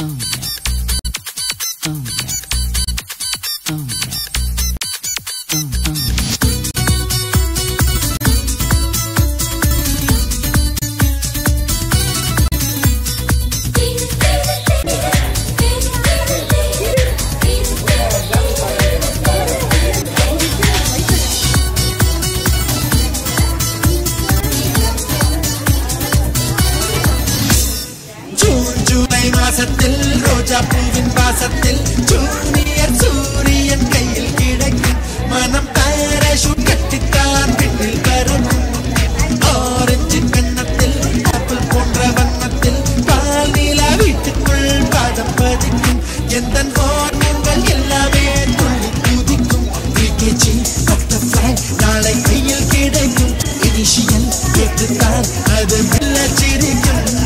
Oh. July ரோஜா பூவின் பாசத்தில் junior சூரியன் கையில் கிடைக்கும் மனம் பேரஷூட் கட்டித்தான் பின்னில் வரும். ஆரஞ்சு கண்ணத்தில் ஆப்பிள் போன்ற வண்ணத்தில் பால் நீலா வீட்டுக்குள் பாதம் பதிக்கும். எந்த ஹார்மோன்கள் எல்லாமே துள்ளி குதிக்கும். விகேஜி பட்டர்ஃப்ளை நாளை கையில் கிடைக்கும். இனிஷியல் கேட்டுத்தான் அது மெல்ல சிரிக்கும்.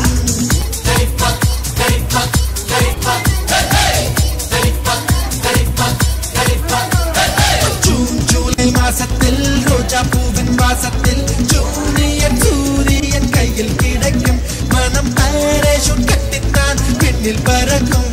ஆயுள் கட்டித்தான் விண்ணில் பறக்கும்.